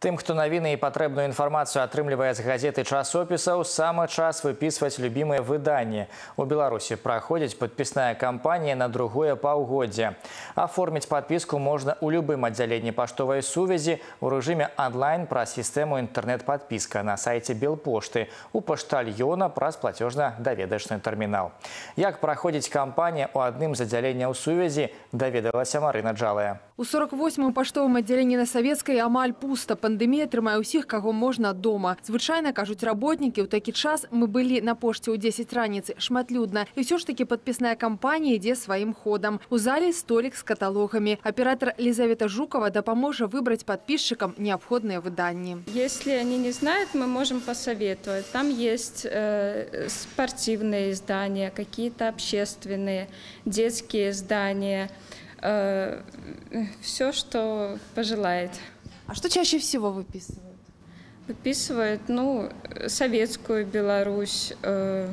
Тым, хто навіны і патрэбную інфармацыю атрымлівае з газеты часопісаў, самы час выпісваць любімыя выданні. У Беларусі праходзіць падпісная кампанія на другое паўгоддзе. Аформіць падпіску можна ў любым аддзяленні паштовай сувязі ў рэжыме онлайн праз сістэму інтэрнэт-падпіска на сайце Белпошты, у паштальёна праз плацёжна-даведачны тэрмінал. Як праходзіць кампанія ў адным з аддзяленняў сувязі, даведалася Марына Джалая. У 48-м паштовым аддзяленні на савецкай амаль пуста. Пандэмія трымае ўсіх, каго можна дома. Звычайна, кажуць работнікі, у такі час мы былі на пошце ў 10 раніцы, шматлюдна. І ўсё ж такі падпісная кампанія ідзе сваім ходам. У зале столік з каталогамі. Аператор Лизавета Жукова дапаможа выбраць падписчикам необходные выданні. Если они не знают, мы можем посоветовать. Там есть э, спортивные издания, какие-то общественные, детские издания – Э, все, что пожелает. А что чаще всего выписывают? Выписывают, ну, советскую Беларусь, э,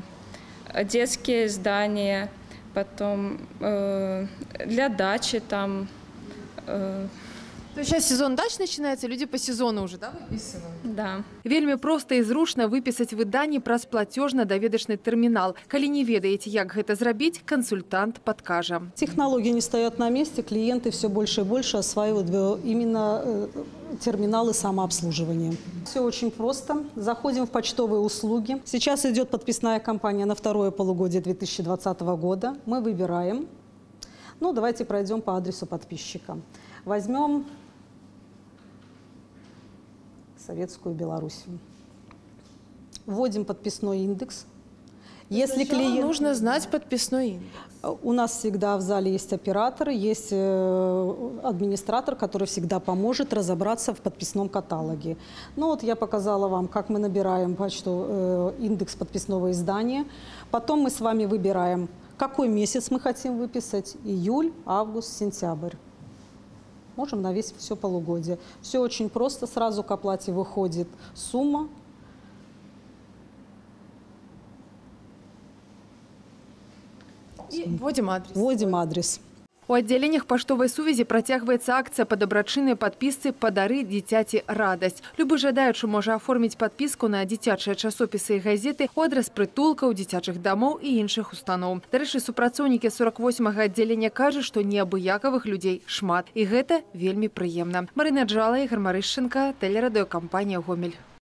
детские издания, потом э, для дачи там то сейчас сезон дач начинается, люди по сезону уже, да, выписывают? Да. Вельми просто и зручно выписать выданне праз платежно-даведачный терминал. Калі не ведаете, як гэта зрабіць, консультант подкажа. Технологии не стоят на месте, клиенты все больше и больше осваивают именно э, терминалы самообслуживания. Все очень просто. Заходим в почтовые услуги. Сейчас идет подписная кампания на второе полугодие 2020 года. Мы выбираем. Ну, давайте пройдем по адресу подписчика. Возьмем Советскую Белоруссию. Вводим подписной индекс. Если клиент... нужно знать подписной индекс. У нас всегда в зале есть оператор, есть э, администратор, который всегда поможет разобраться в подписном каталоге. Ну вот я показала вам, как мы набираем почту, э, индекс подписного издания. Потом мы с вами выбираем, какой месяц мы хотим выписать. Июль, август, сентябрь можем на весь все полугодие. Все очень просто, сразу к оплате выходит сумма. И вводим адрес. Вводим адрес. У аддзяленнях паштовай сувязі працягваецца акцыя па дабрачыннай падпісцы падары дзіцяці радасць. Любы жадаючы можа аформіць падпіску на дзіцячыя часопісы і газеты у адрас прытулкаў, дзіцячых дамоў і іншых устаноў. Дарэчы, супрацоўнікі 48 аддзялення кажуць, што неабыякавых людзей шмат. І гэта вельмі прыемна. Марына Джала і Гармарышчынка, тэлерадыёкампанія Гомель.